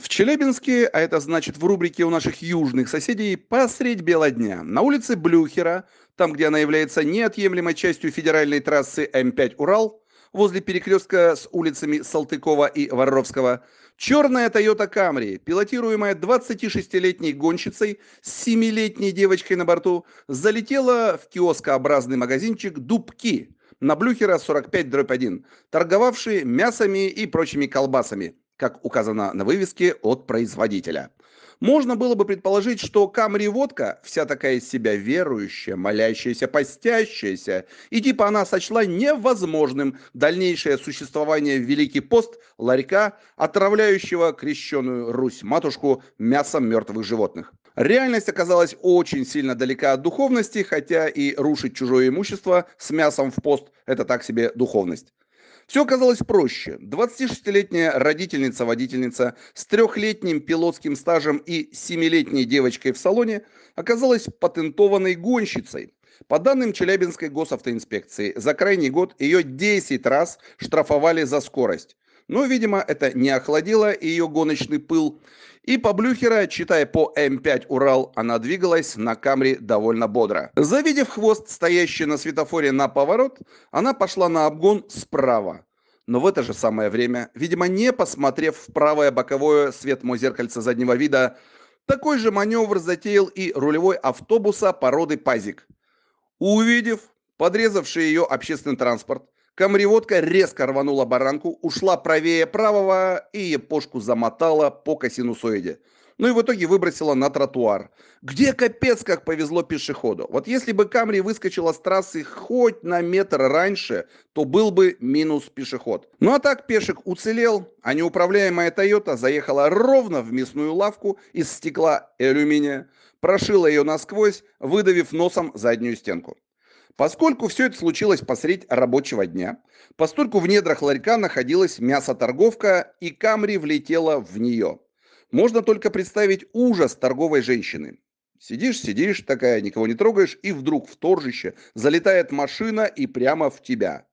В Челябинске, а это значит в рубрике у наших южных соседей, посредь бела дня, на улице Блюхера, там, где она является неотъемлемой частью федеральной трассы М5 «Урал», возле перекрестка с улицами Салтыкова и Воровского, черная Toyota Camry, пилотируемая 26-летней гонщицей с 7-летней девочкой на борту, залетела в киоскообразный магазинчик «Дубки», на Блюхера 45-1, торговавший мясами и прочими колбасами, как указано на вывеске от производителя. Можно было бы предположить, что Камри водка вся такая из себя верующая, молящаяся, постящаяся, и типа она сочла невозможным дальнейшее существование Великий пост ларька, отравляющего крещенную Русь-матушку мясом мертвых животных. Реальность оказалась очень сильно далека от духовности, хотя и рушить чужое имущество с мясом в пост – это так себе духовность. Все оказалось проще. 26-летняя родительница-водительница с трехлетним пилотским стажем и семилетней девочкой в салоне оказалась патентованной гонщицей. По данным Челябинской госавтоинспекции, за крайний год ее 10 раз штрафовали за скорость. Но, видимо, это не охладило ее гоночный пыл. И по Блюхера, читая по М5 Урал, она двигалась на Камри довольно бодро. Завидев хвост, стоящий на светофоре на поворот, она пошла на обгон справа. Но в это же самое время, видимо, не посмотрев в правое боковое светмо зеркальце заднего вида, такой же маневр затеял и рулевой автобуса породы «Пазик». Увидев подрезавший ее общественный транспорт, Камриводка резко рванула баранку, ушла правее правого и епошку замотала по косинусоиде. Ну и в итоге выбросила на тротуар. Где капец как повезло пешеходу. Вот если бы Камри выскочила с трассы хоть на метр раньше, то был бы минус пешеход. Ну а так пешек уцелел, а неуправляемая Тойота заехала ровно в мясную лавку из стекла и алюминия, прошила ее насквозь, выдавив носом заднюю стенку. Поскольку все это случилось посредь рабочего дня, постольку в недрах ларька находилась мясоторговка, и Камри влетела в нее. Можно только представить ужас торговой женщины. Сидишь, сидишь, такая, никого не трогаешь, и вдруг в торжище залетает машина и прямо в тебя.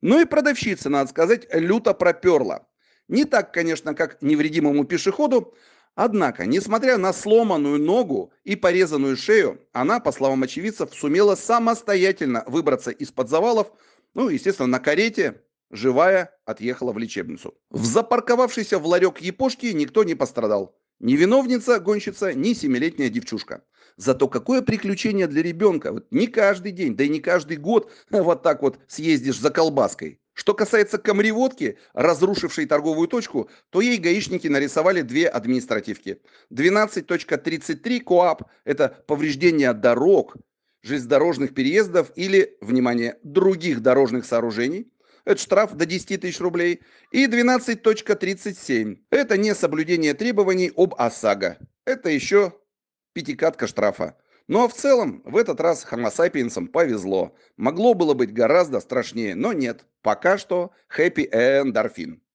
Ну и продавщица, надо сказать, люто проперла. Не так, конечно, как невредимому пешеходу, Однако, несмотря на сломанную ногу и порезанную шею, она, по словам очевидцев, сумела самостоятельно выбраться из-под завалов, ну, естественно, на карете, живая, отъехала в лечебницу. В запарковавшийся в ларек япошки никто не пострадал. Ни виновница, гонщица, ни семилетняя девчушка. Зато какое приключение для ребенка. Вот не каждый день, да и не каждый год вот так вот съездишь за колбаской. Что касается камриводки, разрушившей торговую точку, то ей гаишники нарисовали две административки. 12.33 КОАП – это повреждение дорог, железнодорожных переездов или, внимание, других дорожных сооружений. Это штраф до 10 тысяч рублей. И 12.37 – это не соблюдение требований об ОСАГО. Это еще пятикатка штрафа. Ну а в целом, в этот раз Homo sapiens повезло. Могло было быть гораздо страшнее, но нет. Пока что happy endorphin.